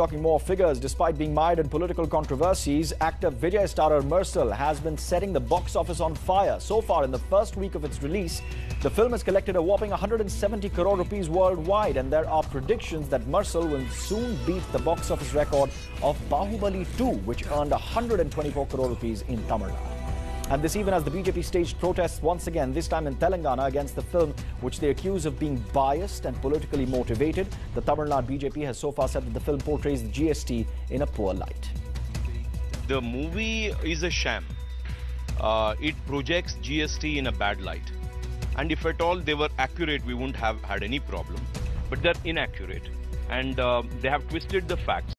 talking more figures. Despite being mired in political controversies, actor Vijay starrer Mersal has been setting the box office on fire. So far, in the first week of its release, the film has collected a whopping 170 crore rupees worldwide, and there are predictions that Mersal will soon beat the box office record of Bahubali 2, which earned 124 crore rupees in Tamil Nadu. And this even as the BJP staged protests once again, this time in Telangana against the film, which they accuse of being biased and politically motivated. The Tamil Nadu BJP has so far said that the film portrays GST in a poor light. The movie is a sham. Uh, it projects GST in a bad light. And if at all they were accurate, we wouldn't have had any problem. But they're inaccurate. And uh, they have twisted the facts.